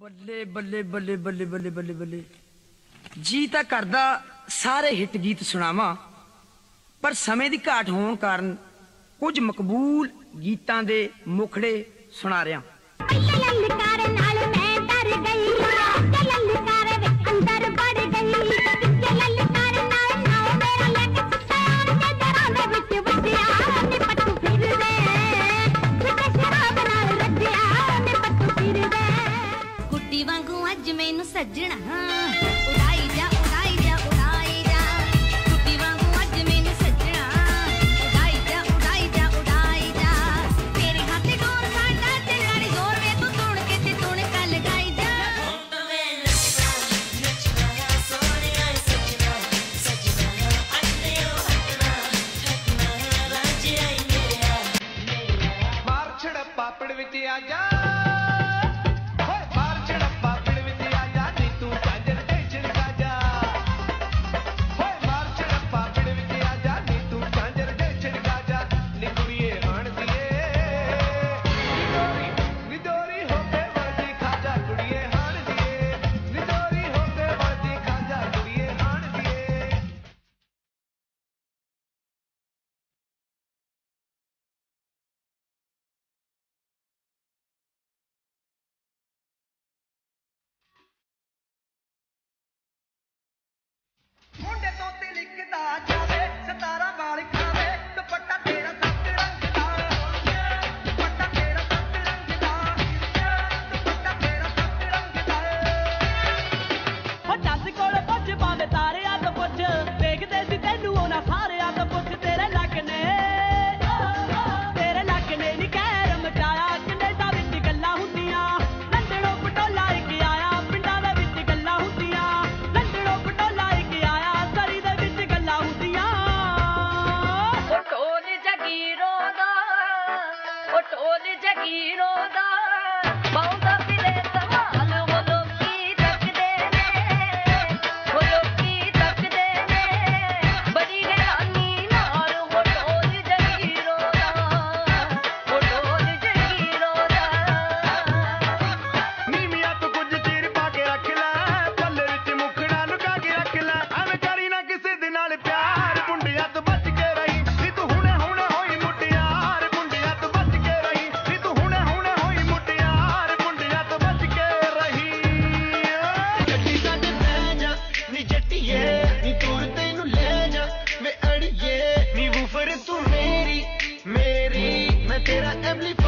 ਬੱਲੇ ਬੱਲੇ ਬੱਲੇ ਬੱਲੇ ਬੱਲੇ ਬੱਲੇ ਬੱਲੇ। ਜੀ ਤਾਂ ਕਰਦਾ ਸਾਰੇ ਹਿੱਟ ਗੀਤ ਸੁਣਾਵਾਂ, ਪਰ ਸਮੇਂ ਦੀ ਘਾਟ ਹੋਣ ਕਾਰਨ ਕੁਝ ਮਕਬੂਲ ਗੀਤਾਂ ਦੇ ਮੁਖੜੇ ਸੁਣਾ ਰਿਹਾ। ਸੱਜਣਾ। ਉਡਾਈ ਜਾ ਉਡਾਈ ਜਾ ਉਡਾਈ ਜਾ। ਟੁੱਟੀ ਵਾਂਗੂ ਅੱਜ ਮੈਨੂੰ ਸੱਜਣਾ। ਉਡਾਈ ਜਾ ਉਡਾਈ ਜਾ ਉਡਾਈ ਜਾ। ਤੇਰੇ ਹੱਥ ਡੋਰ ਸਾਡਾ ਤੇ ਲੜੀ ਜ਼ੋਰ ਵੇ ਤੂੰ ਤੁਣ ਕੇ ਤੇ ਤੁਣ ਕੇ ਲਗਾਈ ਜਾ। ਪਾਪੜ ਵਿੱਚ ਆ ਜਾ। cantará. 黄色だ Emily